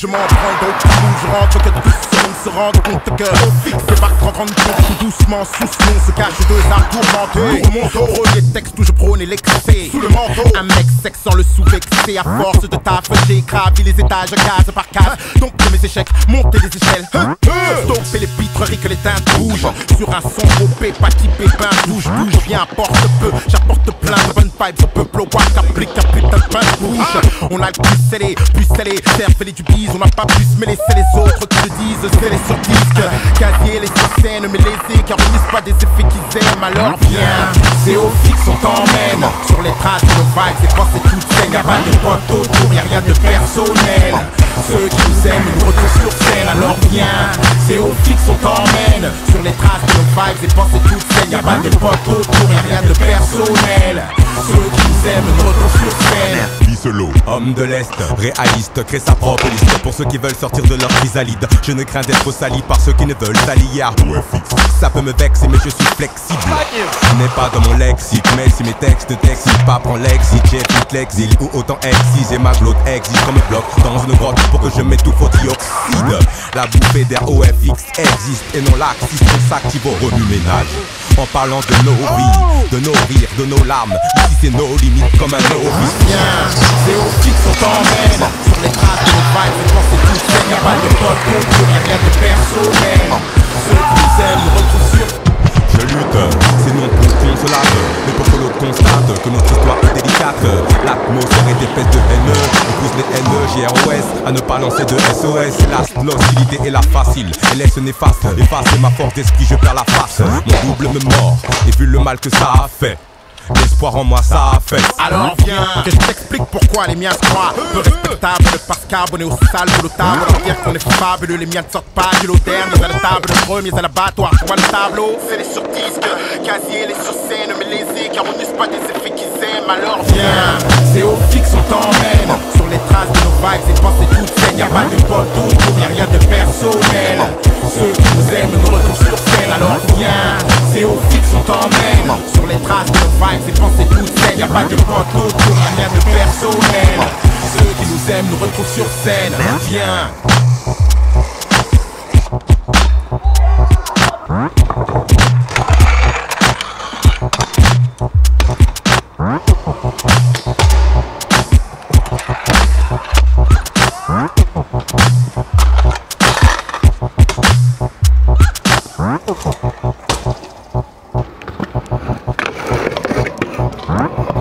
je m'en prends donc je rentre que tout se rende compte que c'est par 30 tout doucement sous ce se cache deux arts tourmentés Mon premier texte où je prône l'excès Sous le manteau Un mec sexe sans le sous-vexer À force de taf j'ai les étages case par case Donc de mes échecs, monter les échelles Les pitreries que les teintes bougent. Sur un son au pas qui pépin Bouge, bouge, viens, apporte peu J'apporte plein de bonnes vibes au peuple Wack applique un putain de pain bouche On a le plus scellé, plus scellé Faire les du bise, on n'a pas plus mêlé C'est les autres qui le disent, c'est les sur disque les sur scène, mais les car on pas des effets qu'ils aiment. Alors viens, c'est au fixe, on t'emmène Sur les traces nos vibes, c'est pas de potes autour, y'a rien de personnel. Ceux qui nous aiment nous retrouvent sur scène Alors viens, c'est au fixe, on t'emmène Sur les traces de nos vibes, c'est quand c'est toute scène Y'a pas de potes autour, y'a rien de personnel. Ceux qui nous aiment nous retrouvent sur scène. Homme de l'Est, réaliste, crée sa propre liste. Pour ceux qui veulent sortir de leur chrysalide Je ne crains d'être sali. Par ceux qui ne veulent s'allier à Ça peut me vexer mais je suis flexible Ce n'est pas dans mon lexique Mais si mes textes t'excitent pas. Prends l'exit J'évite l'exil ou autant exciser ma glotte exige comme bloc dans une grotte Pour que je m'étouffe au dioxyde. La bouffée d'air OFX existe et non laxiste C'est ça qui vaut remue-ménage en parlant de nos vies, de nos rires, de nos larmes. Ici c'est nos limites comme un novice. Viens, c'est au fixe, on t'emmène. Sur les traces de nos vibes, pense que tout Y'a pas de pote, y'a rien de personnel. Ceux qui aiment retrouvent je lutte, c'est non plus consolable. Mais pour que constate que notre histoire est délicate L'atmosphère est épaisse de haineux On pousse les haineux, GROS À ne pas lancer de SOS Hélas, l'hostilité est la facile. Elle laisse néfaste, efface ma force d'esprit, je perds la face. Mon double me mord, et vu le mal que ça a fait L'espoir en moi ça a fait. Alors viens. Que je t'explique pourquoi les miens se croient. Peu respectables parce qu'abonnés au sale de table. On dire qu'on est fabuleux, les miens ne sortent pas du lot Nous à la table, premiers à l'abattoir, je vois le tableau? C'est les sur disque, casier, les sur scène Mais les car on n'use pas des effets qu'ils aiment. Alors viens, c'est au fixe on t'emmène Sur les traces de nos vibes, c'est pensées toutes saines. Y'a pas de Sur les traces de vibes, c'est pensées toutes saines, y'a pas de pointe l'autre, rien de personnel. Ceux qui nous aiment nous retrouvent sur scène, viens. Huh?